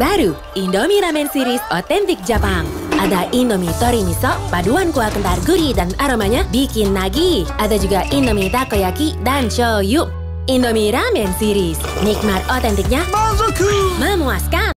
Baru, Indomie Ramen Series Authentic Jepang. Ada Indomie Tori Miso, paduan kuah kental gurih dan aromanya bikin nagih. Ada juga Indomie Takoyaki dan shoyu. Indomie Ramen Series, nikmat otentiknya